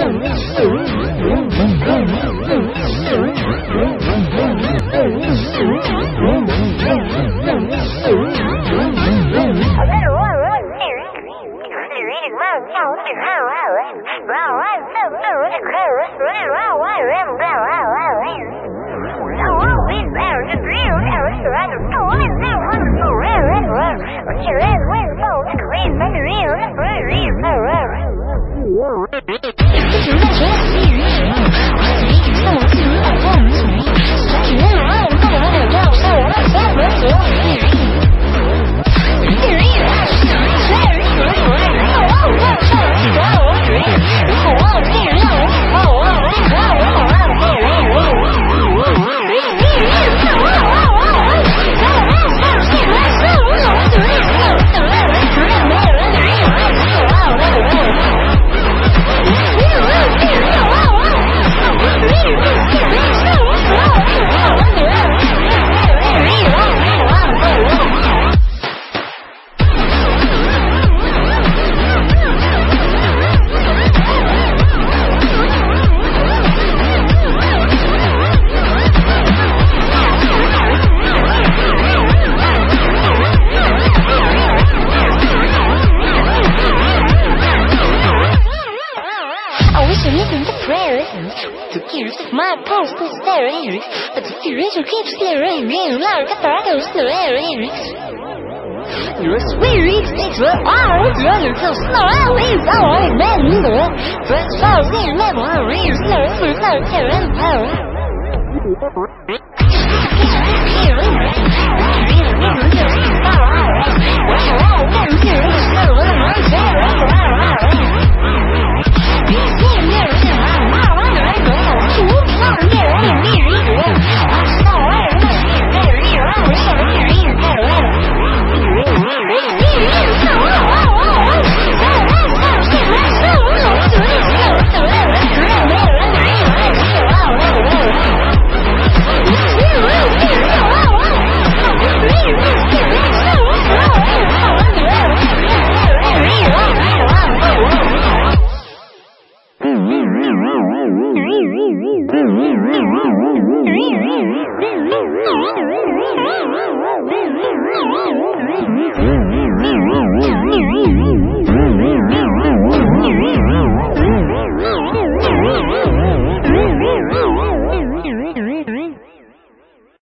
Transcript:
I wish I listened to prayers to hear my postal staring, but the spiritual keeps staring in like a battle staring. Your spirit takes the hour to other to snarl with our remember, so in memories, no for no terror power. Uh, uh, uh, uh, uh.